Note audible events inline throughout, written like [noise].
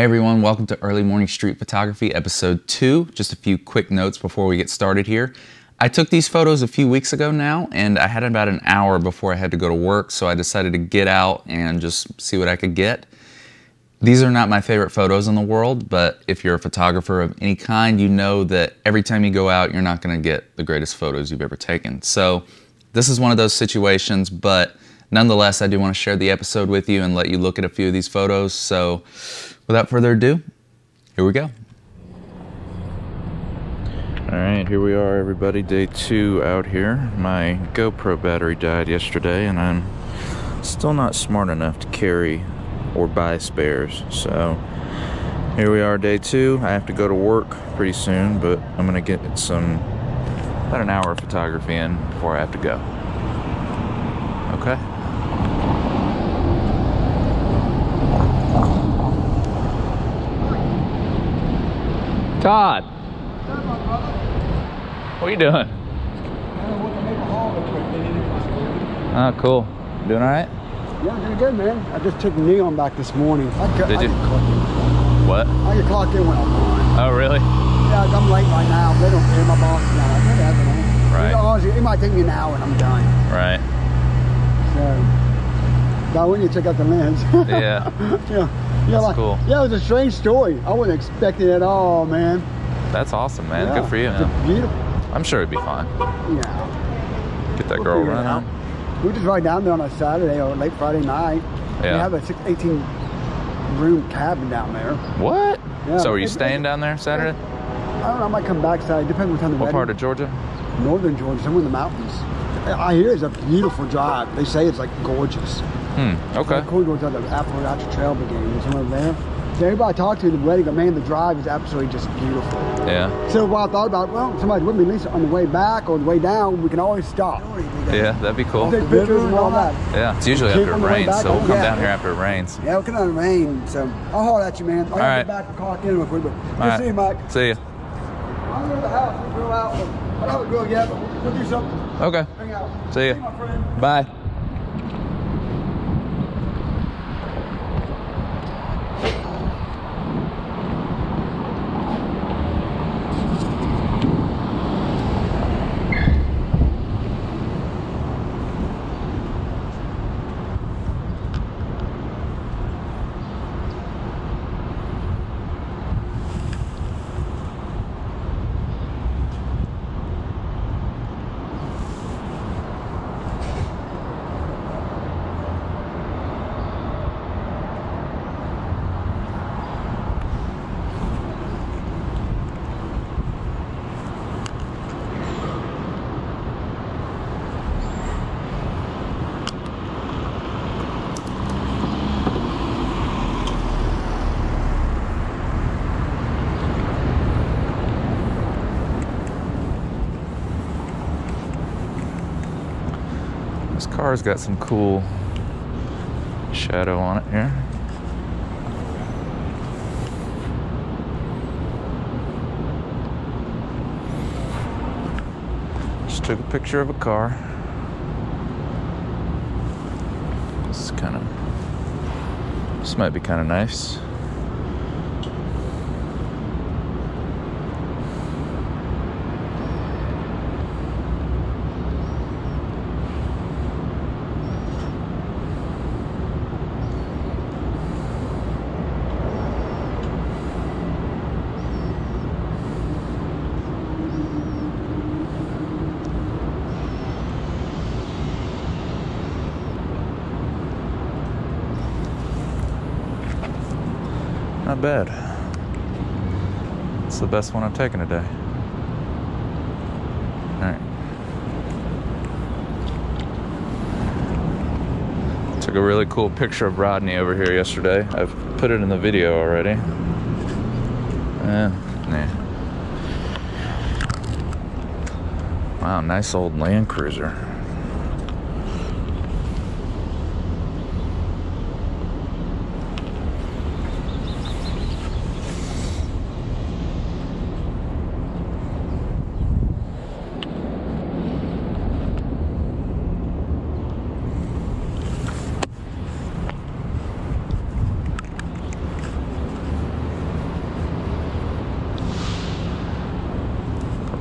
Hey everyone, welcome to Early Morning Street Photography, episode two. Just a few quick notes before we get started here. I took these photos a few weeks ago now, and I had about an hour before I had to go to work, so I decided to get out and just see what I could get. These are not my favorite photos in the world, but if you're a photographer of any kind, you know that every time you go out, you're not gonna get the greatest photos you've ever taken. So this is one of those situations, but nonetheless, I do wanna share the episode with you and let you look at a few of these photos. So without further ado, here we go. All right, here we are, everybody. Day two out here. My GoPro battery died yesterday, and I'm still not smart enough to carry or buy spares. So here we are, day two. I have to go to work pretty soon, but I'm gonna get some about an hour of photography in before I have to go. Okay. Todd. What are you doing? Oh, cool. Doing all right? Yeah, doing good, man. I just took Neon back this morning. I could, Did I you? What? I could clock in when I'm on. Oh, really? Yeah, I'm late right now. They don't care. My boss is not. Whatever. Right. You know, honestly, it might take me an hour and I'm done. Right. So, but when you check out the lens. [laughs] Yeah. yeah. Yeah, That's like, cool. Yeah, it was a strange story. I wasn't expecting it at all, man. That's awesome, man. Yeah, Good for you. Beautiful. I'm sure it'd be fine. Yeah. Get that We'll girl running. out. We just ride down there on a Saturday or late Friday night. We Yeah. have a six, 18 room cabin down there. What? Yeah. So are you It's- staying it's- down there Saturday? I don't know. I might come back Saturday. Depends what time the What wedding. part of Georgia? Northern Georgia, somewhere in the mountains. I hear it's a beautiful drive. They say it's like gorgeous. Hmm. Okay. Corn goes on the Appalachia Trail Brigade, somewhere there. So everybody I talked to the wedding, go, man, the drive is absolutely just beautiful. Yeah. So what I thought about, well, somebody's with me, at least on the way back or the way down, we can always stop. Yeah, that'd be cool. Take pictures and all that. Yeah. It's usually after it the way rains, back so we'll come Yeah. down here after it rains. Yeah, we'll can on the rain, so I'll haul at you, man. I'll All right. to back and clock in with you, but good All right. to see you, Mike. See ya. I'm going to the house, we'll grill out. I don't have a grill yet, but we'll do something. Okay. Hang out. See friend. Bye. This car's got some cool shadow on it here. Just took a picture of a car. This is kind of. This might be kind of nice. Bad. It's the best one I've taken today. Alright. Took a really cool picture of Rodney over here yesterday. I've put it in the video already. Eh, nah. Wow, nice old Land Cruiser.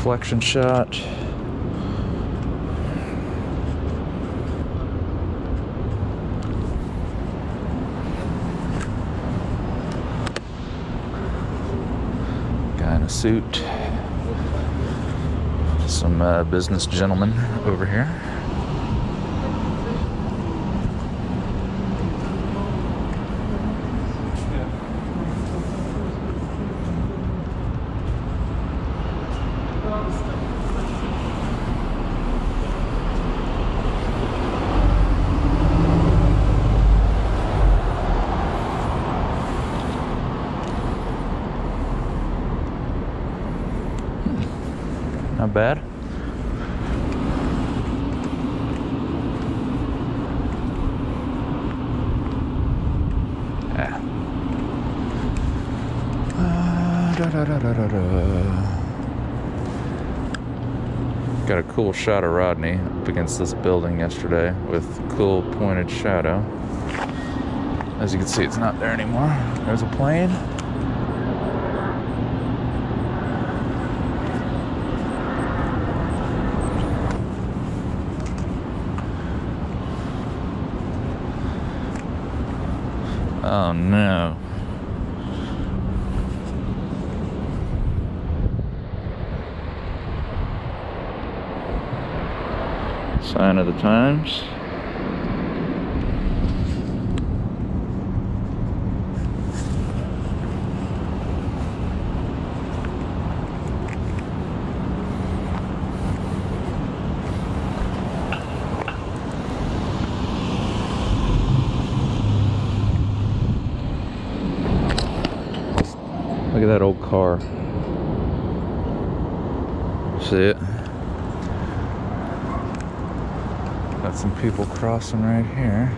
Reflection shot. Guy in a suit. Some uh, business gentlemen over here. Not bad. Yeah. Uh, da, da, da. Got a cool shot of Rodney up against this building yesterday with cool pointed shadow. As you can see, it's not there anymore. There's a plane. Oh no. Sign of the times. Look at that old car. See it? Got some people crossing right here.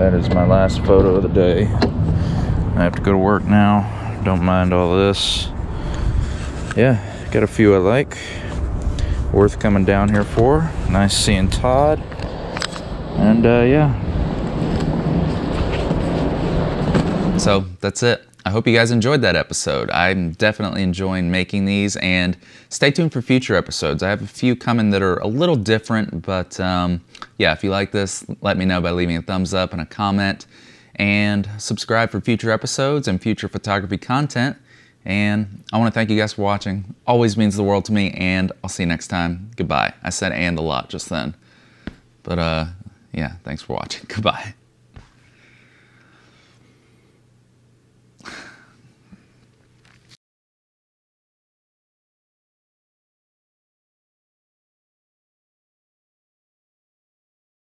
That is my last photo of the day. I have to go to work now. Don't mind all this. Yeah, got a few I like. Worth coming down here for. Nice seeing Todd. And uh, yeah, So that's it. I hope you guys enjoyed that episode. I'm definitely enjoying making these, and stay tuned for future episodes. I have a few coming that are a little different, but um, yeah, if you like this, let me know by leaving a thumbs up and a comment, and subscribe for future episodes and future photography content. And I want to thank you guys for watching. Always means the world to me, and I'll see you next time. Goodbye. I said and a lot just then. But uh, yeah, thanks for watching. [laughs] Goodbye.